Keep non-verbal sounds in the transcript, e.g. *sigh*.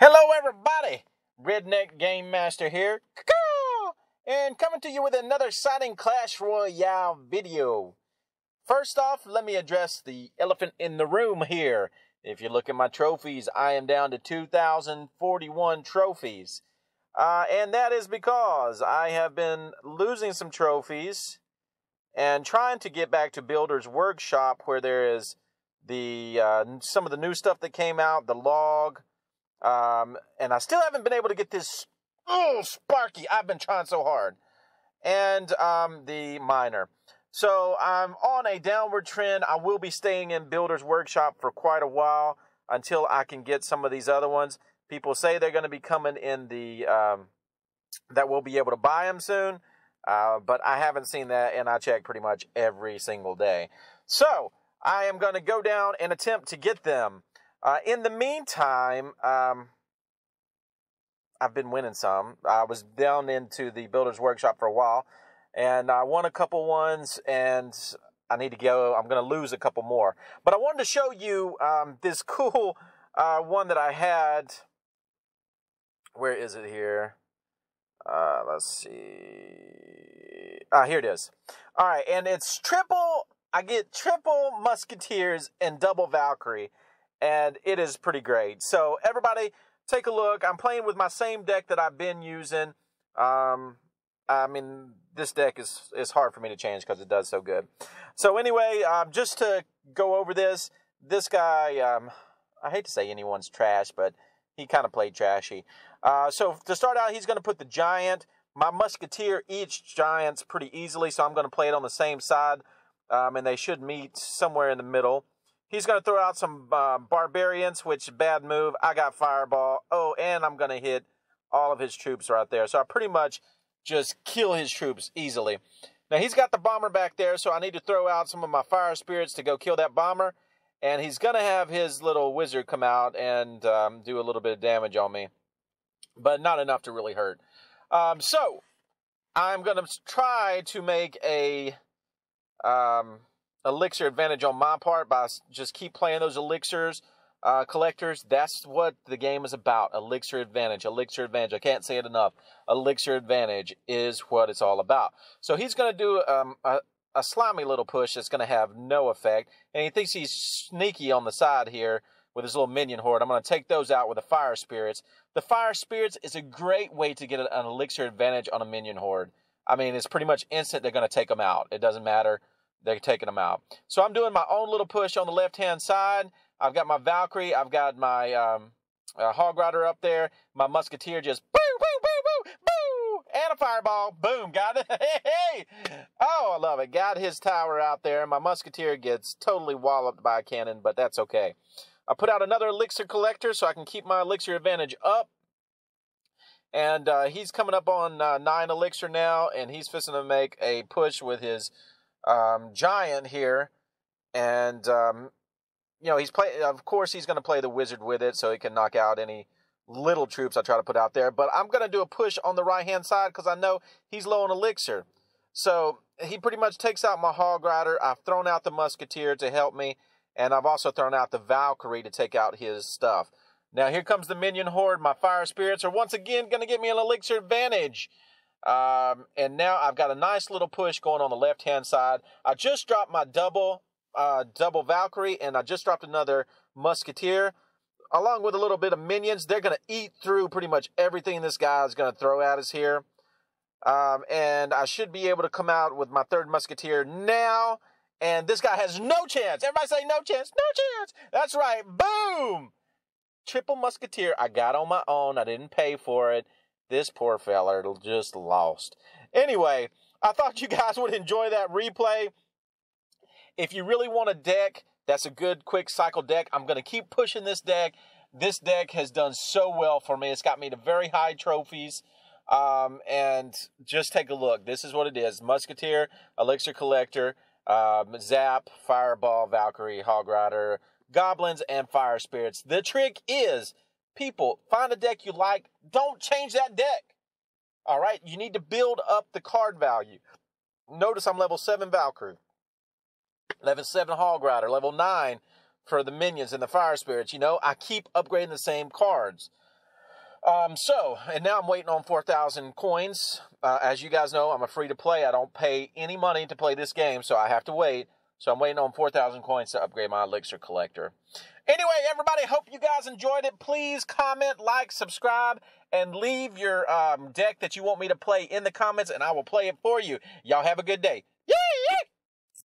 Hello, everybody. Redneck Game Master here. And coming to you with another exciting Clash Royale video. First off, let me address the elephant in the room here. If you look at my trophies, I am down to 2,041 trophies. Uh, and that is because I have been losing some trophies and trying to get back to Builder's Workshop where there is the uh, some of the new stuff that came out, the log, um, and I still haven't been able to get this oh Sparky. I've been trying so hard, and um, the miner. So I'm on a downward trend. I will be staying in Builder's Workshop for quite a while until I can get some of these other ones. People say they're going to be coming in the um, that we'll be able to buy them soon, uh, but I haven't seen that, and I check pretty much every single day. So I am going to go down and attempt to get them. Uh, in the meantime, um, I've been winning some. I was down into the Builder's Workshop for a while, and I won a couple ones, and I need to go. I'm going to lose a couple more. But I wanted to show you um, this cool uh, one that I had. Where is it here? Uh, let's see. Ah, here it is. All right, and it's triple. I get triple Musketeers and double Valkyrie, and it is pretty great. So everybody, take a look. I'm playing with my same deck that I've been using. Um, I mean, this deck is is hard for me to change because it does so good. So anyway, um, just to go over this, this guy, um, I hate to say anyone's trash, but he kind of played trashy. Uh, so to start out, he's going to put the giant. My musketeer each giants pretty easily, so I'm going to play it on the same side, um, and they should meet somewhere in the middle. He's going to throw out some uh, barbarians, which bad move. I got fireball. Oh, and I'm going to hit all of his troops right there. So I pretty much just kill his troops easily. Now he's got the bomber back there, so I need to throw out some of my fire spirits to go kill that bomber. And he's going to have his little wizard come out and um, do a little bit of damage on me, but not enough to really hurt. Um, so I'm going to try to make a um, elixir advantage on my part by just keep playing those elixirs uh, collectors, that's what the game is about. Elixir Advantage, Elixir Advantage. I can't say it enough. Elixir Advantage is what it's all about. So he's going to do um, a, a slimy little push that's going to have no effect. And he thinks he's sneaky on the side here with his little minion horde. I'm going to take those out with the Fire Spirits. The Fire Spirits is a great way to get an Elixir Advantage on a minion horde. I mean, it's pretty much instant they're going to take them out. It doesn't matter. They're taking them out. So I'm doing my own little push on the left-hand side. I've got my Valkyrie. I've got my um, uh, Hog Rider up there. My Musketeer just boo, boo, boo, boo, boo, and a fireball. Boom, got it. *laughs* hey, oh, I love it. Got his tower out there. My Musketeer gets totally walloped by a cannon, but that's okay. I put out another elixir collector so I can keep my elixir advantage up. And uh, he's coming up on uh, nine elixir now, and he's fixing to make a push with his um, giant here. And um, you know, he's play. Of course, he's going to play the wizard with it, so he can knock out any little troops I try to put out there. But I'm going to do a push on the right hand side because I know he's low on elixir. So he pretty much takes out my hog rider. I've thrown out the musketeer to help me, and I've also thrown out the Valkyrie to take out his stuff. Now here comes the minion horde. My fire spirits are once again going to give me an elixir advantage. Um, and now I've got a nice little push going on the left hand side. I just dropped my double uh, double Valkyrie, and I just dropped another Musketeer. Along with a little bit of minions, they're going to eat through pretty much everything this guy is going to throw at us here. Um, and I should be able to come out with my third Musketeer now. And this guy has no chance. Everybody say no chance, no chance. That's right. Boom! Triple Musketeer. I got on my own. I didn't pay for it. This poor fella just lost. Anyway, I thought you guys would enjoy that replay. If you really want a deck that's a good quick cycle deck, I'm going to keep pushing this deck. This deck has done so well for me. It's got me to very high trophies. Um, and just take a look. This is what it is Musketeer, Elixir Collector, um, Zap, Fireball, Valkyrie, Hog Rider, Goblins, and Fire Spirits. The trick is, people, find a deck you like. Don't change that deck. All right, you need to build up the card value. Notice I'm level 7 Valkyrie, level 7 Hog Rider, level 9 for the minions and the fire spirits. You know, I keep upgrading the same cards. Um, so, and now I'm waiting on 4,000 coins. Uh, as you guys know, I'm a free to play. I don't pay any money to play this game, so I have to wait. So I'm waiting on 4,000 coins to upgrade my elixir collector. Anyway, everybody, hope you guys enjoyed it. Please comment, like, subscribe, and leave your um, deck that you want me to play in the comments, and I will play it for you. Y'all have a good day. Yay!